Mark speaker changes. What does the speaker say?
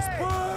Speaker 1: Spurs!